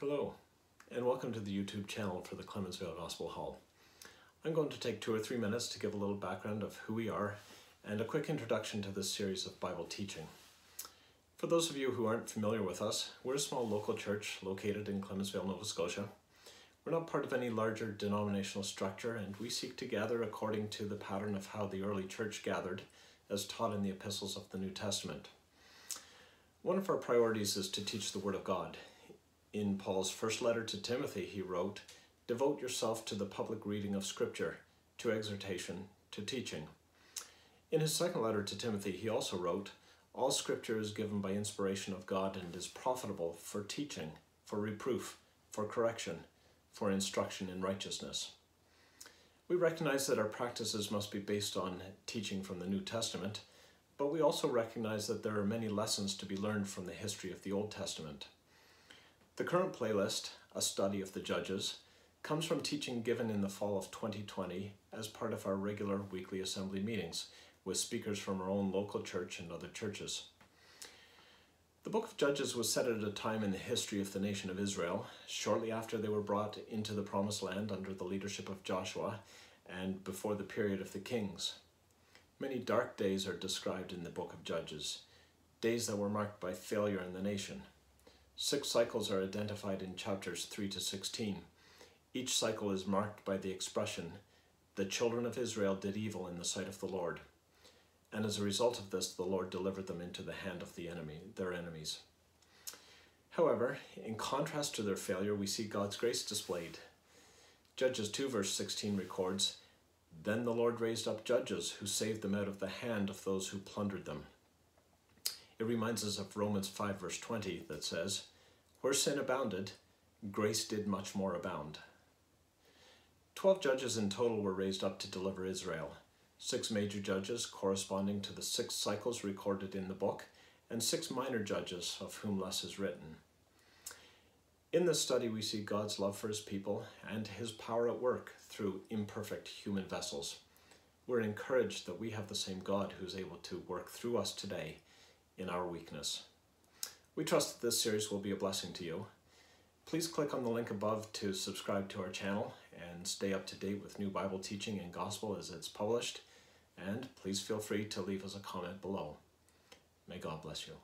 Hello, and welcome to the YouTube channel for the Clementsvale Gospel Hall. I'm going to take two or three minutes to give a little background of who we are and a quick introduction to this series of Bible teaching. For those of you who aren't familiar with us, we're a small local church located in Clementsvale, Nova Scotia. We're not part of any larger denominational structure, and we seek to gather according to the pattern of how the early church gathered, as taught in the epistles of the New Testament. One of our priorities is to teach the Word of God. In Paul's first letter to Timothy, he wrote, Devote yourself to the public reading of Scripture, to exhortation, to teaching. In his second letter to Timothy, he also wrote, All Scripture is given by inspiration of God and is profitable for teaching, for reproof, for correction, for instruction in righteousness. We recognize that our practices must be based on teaching from the New Testament but we also recognize that there are many lessons to be learned from the history of the Old Testament. The current playlist, A Study of the Judges, comes from teaching given in the fall of 2020 as part of our regular weekly assembly meetings with speakers from our own local church and other churches. The book of Judges was set at a time in the history of the nation of Israel, shortly after they were brought into the promised land under the leadership of Joshua and before the period of the kings. Many dark days are described in the book of Judges, days that were marked by failure in the nation. Six cycles are identified in chapters 3 to 16. Each cycle is marked by the expression, The children of Israel did evil in the sight of the Lord. And as a result of this, the Lord delivered them into the hand of the enemy, their enemies. However, in contrast to their failure, we see God's grace displayed. Judges 2 verse 16 records, then the Lord raised up judges who saved them out of the hand of those who plundered them. It reminds us of Romans 5, verse 20, that says, Where sin abounded, grace did much more abound. Twelve judges in total were raised up to deliver Israel. Six major judges corresponding to the six cycles recorded in the book, and six minor judges of whom less is written. In this study, we see God's love for his people and his power at work through imperfect human vessels. We're encouraged that we have the same God who's able to work through us today in our weakness. We trust that this series will be a blessing to you. Please click on the link above to subscribe to our channel and stay up to date with new Bible teaching and gospel as it's published. And please feel free to leave us a comment below. May God bless you.